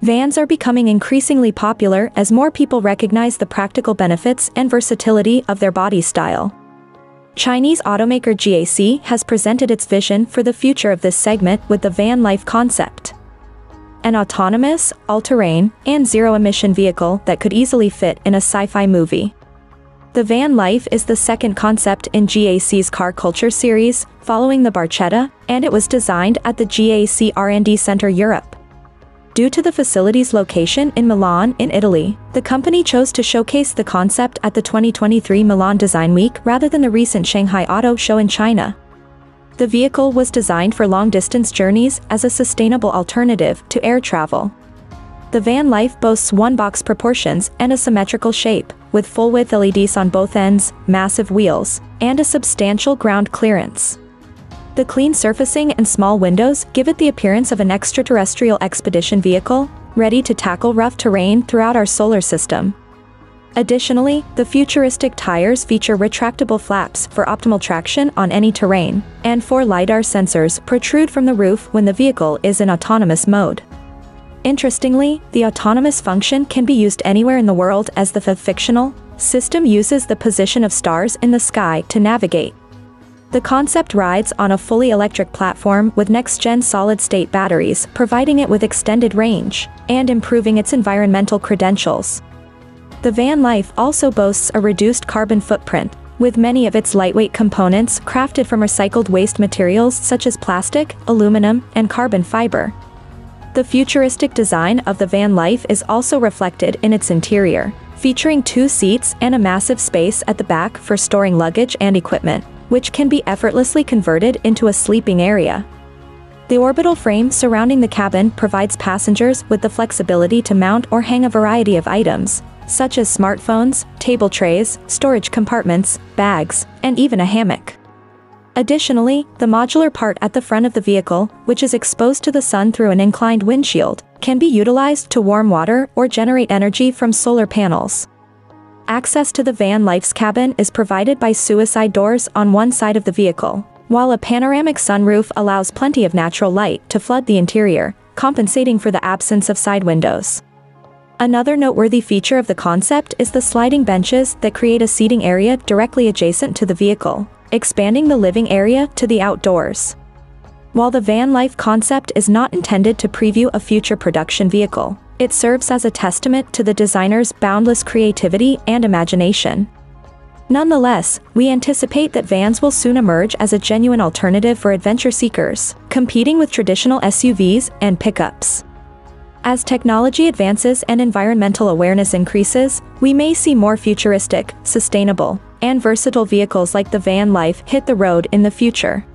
Vans are becoming increasingly popular as more people recognize the practical benefits and versatility of their body style. Chinese automaker GAC has presented its vision for the future of this segment with the van life concept. An autonomous, all-terrain, and zero-emission vehicle that could easily fit in a sci-fi movie. The van life is the second concept in GAC's car culture series, following the Barchetta, and it was designed at the GAC R&D Center Europe. Due to the facility's location in Milan, in Italy, the company chose to showcase the concept at the 2023 Milan Design Week rather than the recent Shanghai Auto Show in China. The vehicle was designed for long-distance journeys as a sustainable alternative to air travel. The van life boasts one-box proportions and a symmetrical shape, with full-width LEDs on both ends, massive wheels, and a substantial ground clearance. The clean surfacing and small windows give it the appearance of an extraterrestrial expedition vehicle, ready to tackle rough terrain throughout our solar system. Additionally, the futuristic tires feature retractable flaps for optimal traction on any terrain, and four LiDAR sensors protrude from the roof when the vehicle is in autonomous mode. Interestingly, the autonomous function can be used anywhere in the world as the fictional system uses the position of stars in the sky to navigate, the concept rides on a fully electric platform with next-gen solid-state batteries, providing it with extended range, and improving its environmental credentials. The van life also boasts a reduced carbon footprint, with many of its lightweight components crafted from recycled waste materials such as plastic, aluminum, and carbon fiber. The futuristic design of the van life is also reflected in its interior, featuring two seats and a massive space at the back for storing luggage and equipment which can be effortlessly converted into a sleeping area. The orbital frame surrounding the cabin provides passengers with the flexibility to mount or hang a variety of items, such as smartphones, table trays, storage compartments, bags, and even a hammock. Additionally, the modular part at the front of the vehicle, which is exposed to the sun through an inclined windshield, can be utilized to warm water or generate energy from solar panels. Access to the van life's cabin is provided by suicide doors on one side of the vehicle, while a panoramic sunroof allows plenty of natural light to flood the interior, compensating for the absence of side windows. Another noteworthy feature of the concept is the sliding benches that create a seating area directly adjacent to the vehicle, expanding the living area to the outdoors. While the van life concept is not intended to preview a future production vehicle, it serves as a testament to the designer's boundless creativity and imagination. Nonetheless, we anticipate that vans will soon emerge as a genuine alternative for adventure seekers, competing with traditional SUVs and pickups. As technology advances and environmental awareness increases, we may see more futuristic, sustainable, and versatile vehicles like the van life hit the road in the future.